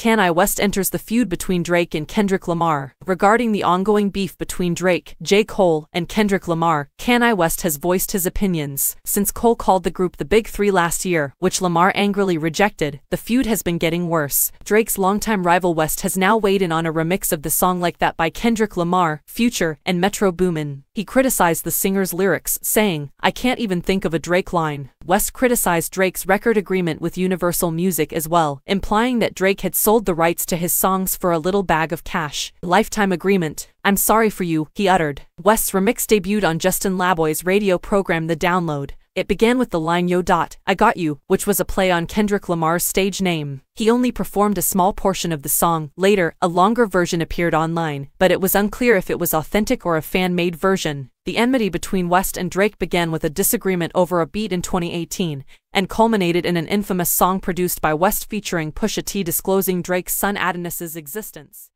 Kanye West enters the feud between Drake and Kendrick Lamar. Regarding the ongoing beef between Drake, J. Cole, and Kendrick Lamar, Kanye West has voiced his opinions. Since Cole called the group the Big Three last year, which Lamar angrily rejected, the feud has been getting worse. Drake's longtime rival West has now weighed in on a remix of the song Like That by Kendrick Lamar, Future, and Metro Boomin. He criticized the singer's lyrics, saying, I can't even think of a Drake line. West criticized Drake's record agreement with Universal Music as well, implying that Drake had sold the rights to his songs for a little bag of cash. Lifetime agreement. I'm sorry for you, he uttered. West's remix debuted on Justin Laboy's radio program The Download. It began with the line Yo dot, I got you, which was a play on Kendrick Lamar's stage name. He only performed a small portion of the song. Later, a longer version appeared online, but it was unclear if it was authentic or a fan-made version. The enmity between West and Drake began with a disagreement over a beat in 2018, and culminated in an infamous song produced by West featuring Pusha T disclosing Drake's son Adonis's existence.